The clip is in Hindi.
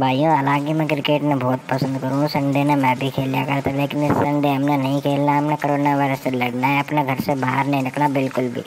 भाइयों हालाँकि मैं क्रिकेट ने बहुत पसंद करूँ, संडे ने मैं भी खेला करता लेकिन इस संडे हमने नहीं खेलना, हमने कोरोना वायरस से लड़ना है, अपने घर से बाहर नहीं निकलना, बिल्कुल भी।